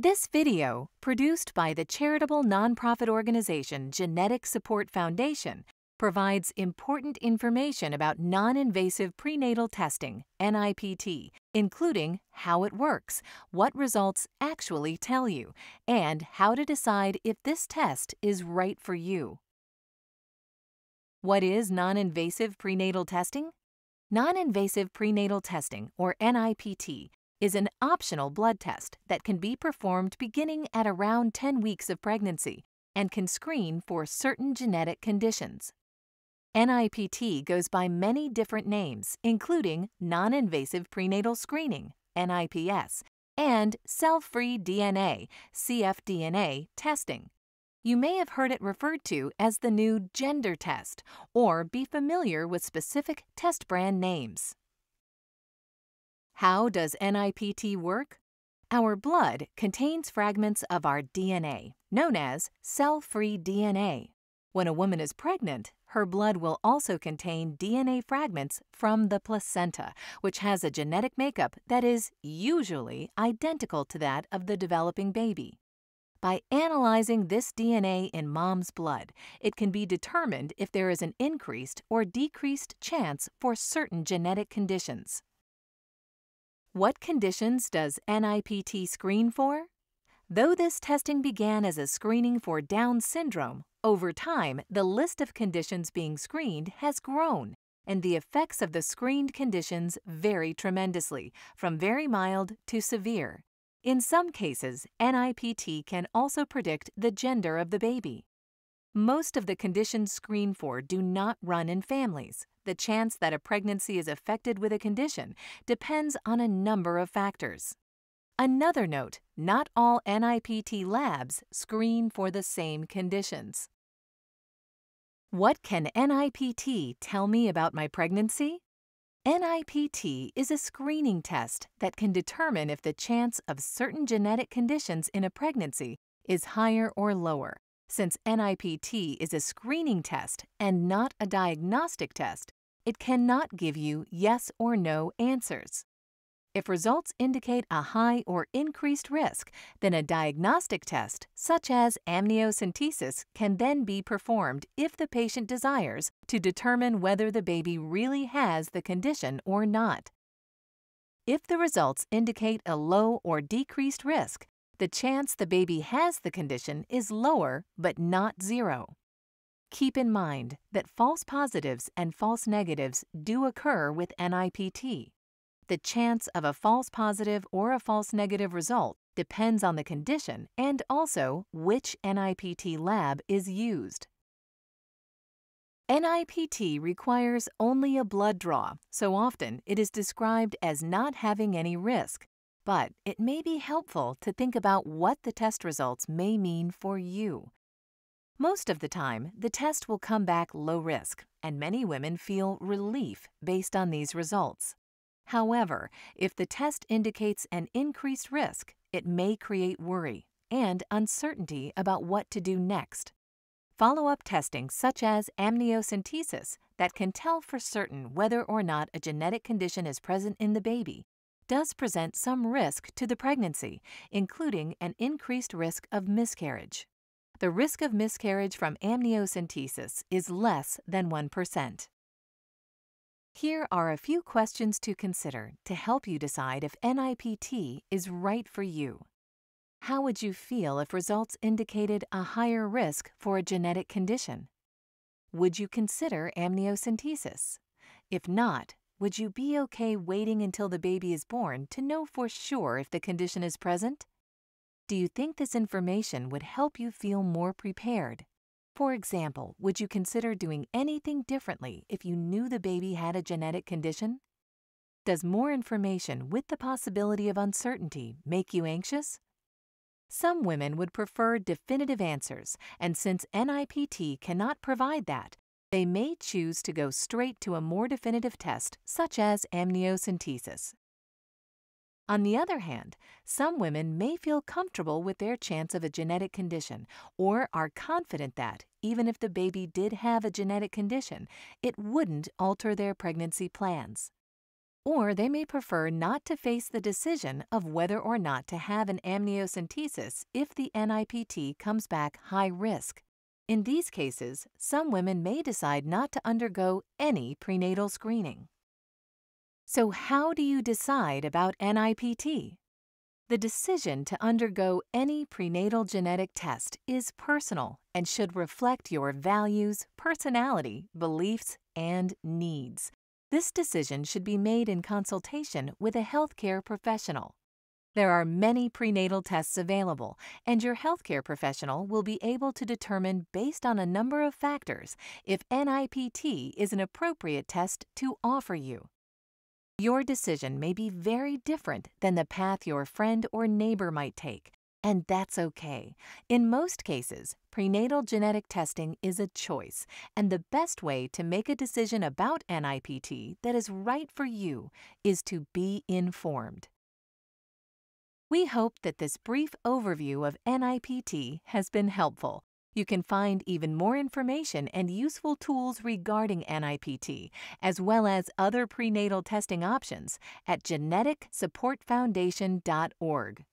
This video, produced by the charitable nonprofit organization Genetic Support Foundation, provides important information about non invasive prenatal testing, NIPT, including how it works, what results actually tell you, and how to decide if this test is right for you. What is non invasive prenatal testing? Non invasive prenatal testing, or NIPT, is an optional blood test that can be performed beginning at around 10 weeks of pregnancy and can screen for certain genetic conditions. NIPT goes by many different names, including non invasive prenatal screening, NIPS, and cell free DNA, cfDNA, testing. You may have heard it referred to as the new gender test or be familiar with specific test brand names. How does NIPT work? Our blood contains fragments of our DNA, known as cell free DNA. When a woman is pregnant, her blood will also contain DNA fragments from the placenta, which has a genetic makeup that is usually identical to that of the developing baby. By analyzing this DNA in mom's blood, it can be determined if there is an increased or decreased chance for certain genetic conditions. What conditions does NIPT screen for? Though this testing began as a screening for Down syndrome, over time the list of conditions being screened has grown, and the effects of the screened conditions vary tremendously, from very mild to severe. In some cases, NIPT can also predict the gender of the baby. Most of the conditions screened for do not run in families. The chance that a pregnancy is affected with a condition depends on a number of factors. Another note not all NIPT labs screen for the same conditions. What can NIPT tell me about my pregnancy? NIPT is a screening test that can determine if the chance of certain genetic conditions in a pregnancy is higher or lower. Since NIPT is a screening test and not a diagnostic test, it cannot give you yes or no answers. If results indicate a high or increased risk, then a diagnostic test, such as amniocentesis, can then be performed if the patient desires to determine whether the baby really has the condition or not. If the results indicate a low or decreased risk, the chance the baby has the condition is lower but not zero. Keep in mind that false positives and false negatives do occur with NIPT. The chance of a false positive or a false negative result depends on the condition and also which NIPT lab is used. NIPT requires only a blood draw, so often it is described as not having any risk, but it may be helpful to think about what the test results may mean for you. Most of the time, the test will come back low risk, and many women feel relief based on these results. However, if the test indicates an increased risk, it may create worry and uncertainty about what to do next. Follow up testing, such as amniocentesis, that can tell for certain whether or not a genetic condition is present in the baby, does present some risk to the pregnancy, including an increased risk of miscarriage. The risk of miscarriage from amniocentesis is less than 1%. Here are a few questions to consider to help you decide if NIPT is right for you. How would you feel if results indicated a higher risk for a genetic condition? Would you consider amniocentesis? If not, would you be okay waiting until the baby is born to know for sure if the condition is present? Do you think this information would help you feel more prepared? For example, would you consider doing anything differently if you knew the baby had a genetic condition? Does more information with the possibility of uncertainty make you anxious? Some women would prefer definitive answers, and since NIPT cannot provide that, they may choose to go straight to a more definitive test, such as amniocentesis. On the other hand, some women may feel comfortable with their chance of a genetic condition or are confident that, even if the baby did have a genetic condition, it wouldn't alter their pregnancy plans. Or they may prefer not to face the decision of whether or not to have an amniocentesis if the NIPT comes back high risk. In these cases, some women may decide not to undergo any prenatal screening. So, how do you decide about NIPT? The decision to undergo any prenatal genetic test is personal and should reflect your values, personality, beliefs, and needs. This decision should be made in consultation with a healthcare professional. There are many prenatal tests available, and your healthcare professional will be able to determine based on a number of factors if NIPT is an appropriate test to offer you. Your decision may be very different than the path your friend or neighbor might take, and that's okay. In most cases, prenatal genetic testing is a choice, and the best way to make a decision about NIPT that is right for you is to be informed. We hope that this brief overview of NIPT has been helpful. You can find even more information and useful tools regarding NIPT, as well as other prenatal testing options, at geneticsupportfoundation.org.